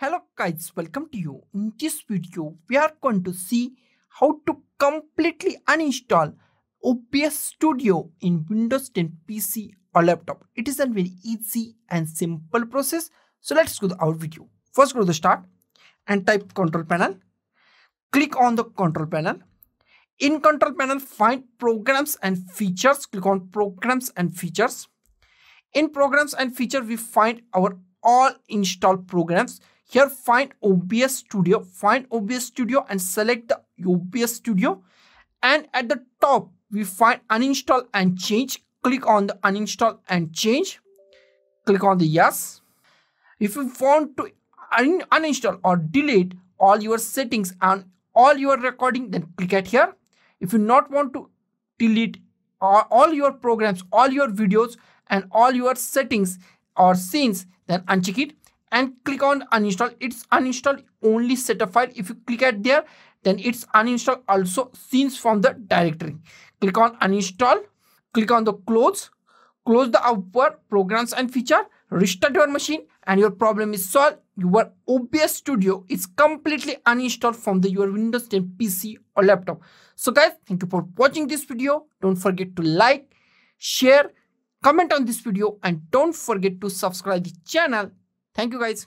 Hello guys, welcome to you. In this video, we are going to see how to completely uninstall OBS Studio in Windows 10 PC or laptop. It is a very easy and simple process. So let's go to our video. First go to the start and type control panel. Click on the control panel. In control panel, find programs and features. Click on programs and features. In programs and features, we find our all installed programs. Here find OBS Studio, find OBS Studio and select the OBS Studio. And at the top, we find uninstall and change. Click on the uninstall and change. Click on the yes. If you want to un uninstall or delete all your settings and all your recording, then click at here. If you not want to delete all, all your programs, all your videos and all your settings or scenes, then uncheck it and click on uninstall. It's uninstall only setup file. If you click at there then it's uninstall also scenes from the directory. Click on uninstall. Click on the close. Close the upper programs and feature. Restart your machine and your problem is solved. Your obs studio is completely uninstalled from the your windows 10 pc or laptop. So guys thank you for watching this video. Don't forget to like share comment on this video and don't forget to subscribe the channel thank you guys